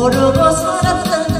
모르고 살았던